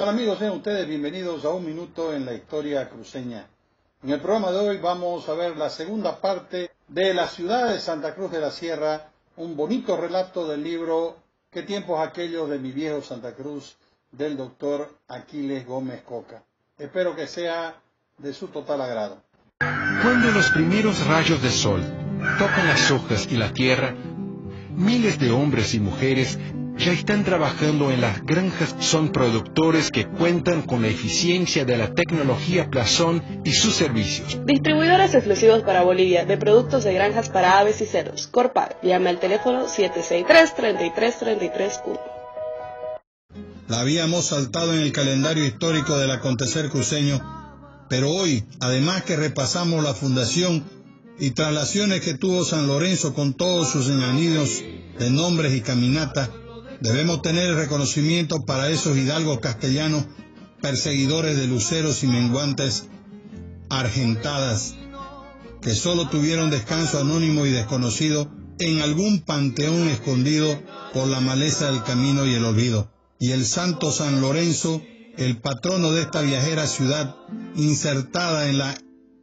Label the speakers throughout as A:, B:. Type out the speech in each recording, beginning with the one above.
A: tal amigos? Sean ustedes bienvenidos a un minuto en la historia cruceña. En el programa de hoy vamos a ver la segunda parte de la ciudad de Santa Cruz de la Sierra, un bonito relato del libro ¿Qué tiempos aquellos de mi viejo Santa Cruz? del doctor Aquiles Gómez Coca. Espero que sea de su total agrado.
B: Cuando los primeros rayos del sol tocan las hojas y la tierra, miles de hombres y mujeres ya están trabajando en las granjas. Son productores que cuentan con la eficiencia de la tecnología Plazón y sus servicios.
C: Distribuidores exclusivos para Bolivia de productos de granjas para aves y cerdos. Corpag. Llame al teléfono 763-33331.
A: La habíamos saltado en el calendario histórico del acontecer cruceño, pero hoy, además que repasamos la fundación y traslaciones que tuvo San Lorenzo con todos sus añadidos de nombres y caminatas, debemos tener reconocimiento para esos hidalgos castellanos, perseguidores de luceros y menguantes argentadas, que solo tuvieron descanso anónimo y desconocido en algún panteón escondido por la maleza del camino y el olvido. Y el santo San Lorenzo, el patrono de esta viajera ciudad, insertada en la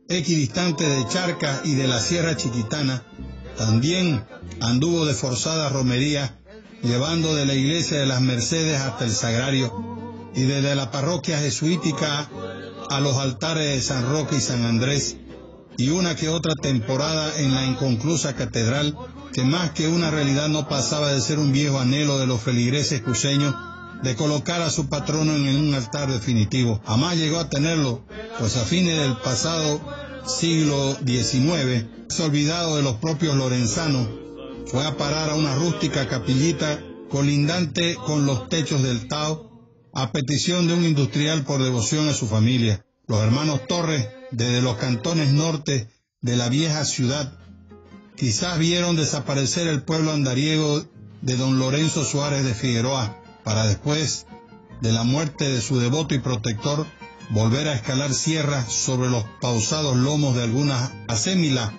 A: equidistante de Charca y de la Sierra Chiquitana, también anduvo de forzada romería, llevando de la iglesia de las Mercedes hasta el Sagrario, y desde la parroquia jesuítica a los altares de San Roque y San Andrés, y una que otra temporada en la inconclusa catedral, que más que una realidad no pasaba de ser un viejo anhelo de los feligreses cruceños de colocar a su patrono en un altar definitivo. Jamás llegó a tenerlo, pues a fines del pasado siglo XIX, olvidado de los propios lorenzanos, fue a parar a una rústica capillita colindante con los techos del Tao, a petición de un industrial por devoción a su familia. Los hermanos Torres, desde los cantones norte de la vieja ciudad, quizás vieron desaparecer el pueblo andariego de don Lorenzo Suárez de Figueroa, para después de la muerte de su devoto y protector, volver a escalar sierras sobre los pausados lomos de algunas acémilas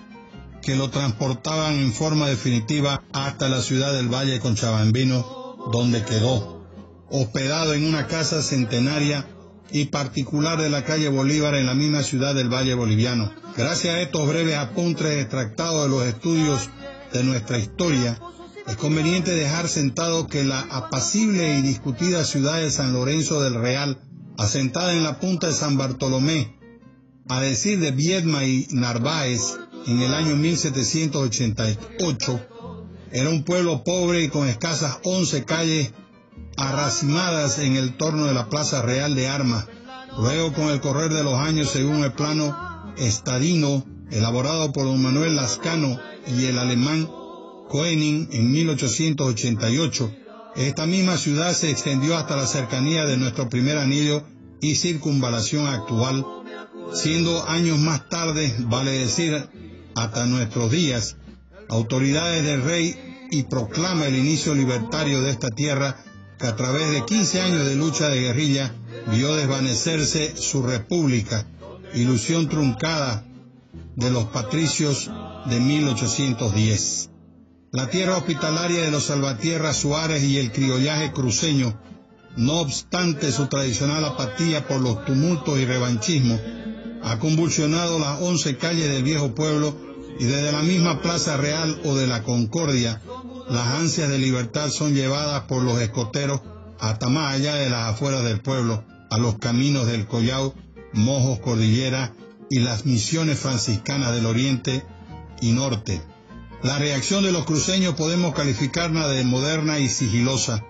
A: que lo transportaban en forma definitiva hasta la ciudad del Valle Conchabambino, donde quedó, hospedado en una casa centenaria y particular de la calle Bolívar en la misma ciudad del Valle Boliviano. Gracias a estos breves apuntes extractados de los estudios de nuestra historia, es conveniente dejar sentado que la apacible y discutida ciudad de San Lorenzo del Real, asentada en la punta de San Bartolomé, a decir de Viedma y Narváez, en el año 1788, era un pueblo pobre y con escasas once calles arracimadas en el torno de la Plaza Real de Armas. Luego, con el correr de los años, según el plano estadino elaborado por don Manuel Lascano y el alemán Koenig en 1888, esta misma ciudad se extendió hasta la cercanía de nuestro primer anillo y circunvalación actual, siendo años más tarde, vale decir, hasta nuestros días, autoridades del rey y proclama el inicio libertario de esta tierra que a través de 15 años de lucha de guerrilla vio desvanecerse su república, ilusión truncada de los patricios de 1810. La tierra hospitalaria de los Salvatierra Suárez y el criollaje cruceño, no obstante su tradicional apatía por los tumultos y revanchismo, ha convulsionado las once calles del viejo pueblo y desde la misma Plaza Real o de la Concordia, las ansias de libertad son llevadas por los escoteros hasta más allá de las afueras del pueblo, a los caminos del Collao, Mojos, Cordillera y las misiones franciscanas del Oriente y Norte. La reacción de los cruceños podemos calificarla de moderna y sigilosa.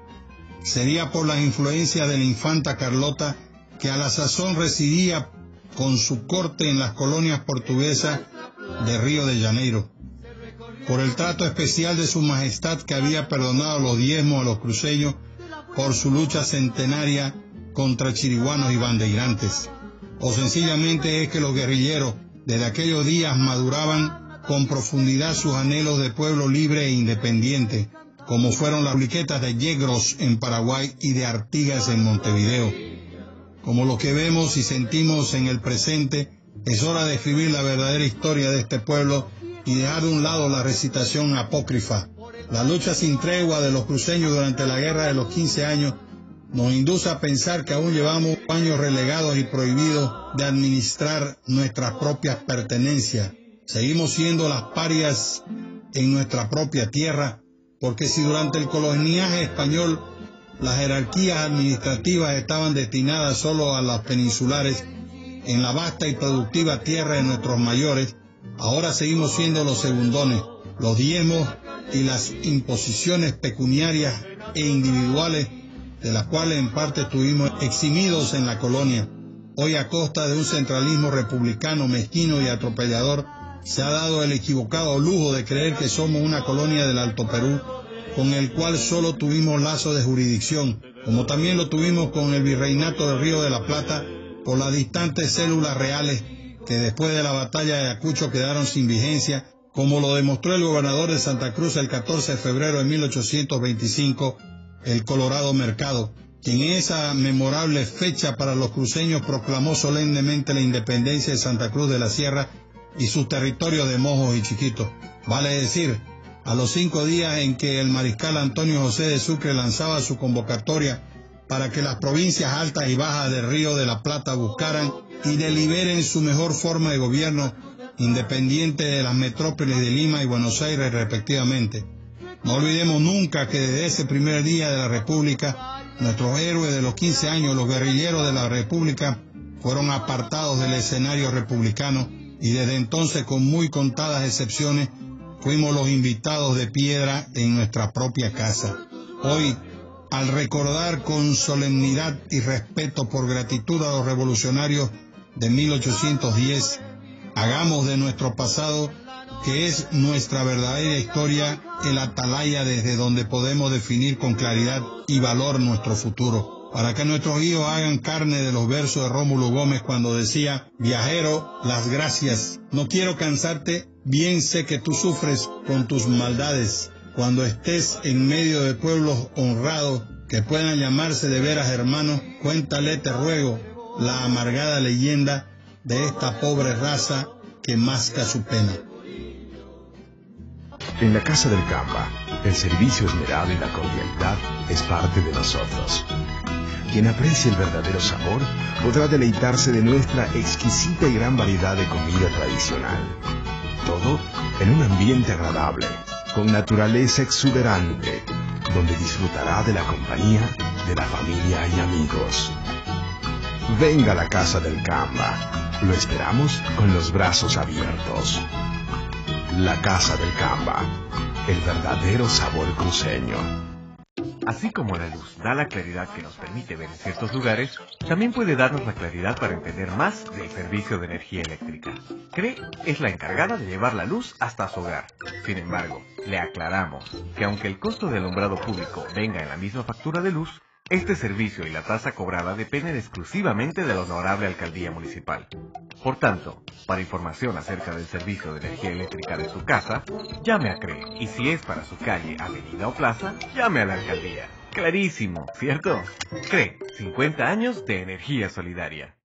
A: Sería por las influencias de la infanta Carlota, que a la sazón residía con su corte en las colonias portuguesas de Río de Janeiro. Por el trato especial de su majestad que había perdonado los diezmos a los cruceños por su lucha centenaria contra chiriguanos y bandeirantes. O sencillamente es que los guerrilleros desde aquellos días maduraban con profundidad sus anhelos de pueblo libre e independiente, como fueron las bliquetas de Yegros en Paraguay y de Artigas en Montevideo. Como lo que vemos y sentimos en el presente, es hora de escribir la verdadera historia de este pueblo y dejar de un lado la recitación apócrifa. La lucha sin tregua de los cruceños durante la guerra de los 15 años nos induce a pensar que aún llevamos años relegados y prohibidos de administrar nuestras propias pertenencias. Seguimos siendo las parias en nuestra propia tierra, porque si durante el coloniaje español las jerarquías administrativas estaban destinadas solo a las peninsulares, en la vasta y productiva tierra de nuestros mayores, ahora seguimos siendo los segundones, los diezmos y las imposiciones pecuniarias e individuales de las cuales en parte estuvimos eximidos en la colonia. Hoy a costa de un centralismo republicano mezquino y atropellador, se ha dado el equivocado lujo de creer que somos una colonia del Alto Perú, con el cual solo tuvimos lazo de jurisdicción, como también lo tuvimos con el virreinato del Río de la Plata, por las distantes células reales que después de la batalla de Acucho quedaron sin vigencia, como lo demostró el gobernador de Santa Cruz el 14 de febrero de 1825 el Colorado Mercado, quien en esa memorable fecha para los cruceños proclamó solemnemente la independencia de Santa Cruz de la Sierra y sus territorios de mojos y chiquitos. Vale decir, a los cinco días en que el mariscal Antonio José de Sucre lanzaba su convocatoria para que las provincias altas y bajas del Río de la Plata buscaran y deliberen su mejor forma de gobierno independiente de las metrópolis de Lima y Buenos Aires respectivamente. No olvidemos nunca que desde ese primer día de la República, nuestros héroes de los 15 años, los guerrilleros de la República, fueron apartados del escenario republicano y desde entonces, con muy contadas excepciones, fuimos los invitados de piedra en nuestra propia casa. Hoy, al recordar con solemnidad y respeto por gratitud a los revolucionarios de 1810, hagamos de nuestro pasado que es nuestra verdadera historia, el atalaya desde donde podemos definir con claridad y valor nuestro futuro. Para que nuestros hijos hagan carne de los versos de Rómulo Gómez cuando decía, viajero, las gracias. No quiero cansarte, bien sé que tú sufres con tus maldades. Cuando estés en medio de pueblos honrados que puedan llamarse de veras hermanos, cuéntale, te ruego, la amargada leyenda de esta pobre raza que masca su pena.
D: En la Casa del Camba, el servicio esmerado y la cordialidad es parte de nosotros. Quien aprecie el verdadero sabor podrá deleitarse de nuestra exquisita y gran variedad de comida tradicional. Todo en un ambiente agradable, con naturaleza exuberante, donde disfrutará de la compañía de la familia y amigos. Venga a la Casa del Camba. Lo esperamos con los brazos abiertos. La Casa del Camba, el verdadero sabor cruceño.
E: Así como la luz da la claridad que nos permite ver en ciertos lugares, también puede darnos la claridad para entender más del servicio de energía eléctrica. CRE es la encargada de llevar la luz hasta su hogar. Sin embargo, le aclaramos que aunque el costo de alumbrado público venga en la misma factura de luz, este servicio y la tasa cobrada dependen exclusivamente de la honorable alcaldía municipal. Por tanto, para información acerca del servicio de energía eléctrica de su casa, llame a CRE y si es para su calle, avenida o plaza, llame a la alcaldía. Clarísimo, ¿cierto? CRE, 50 años de energía solidaria.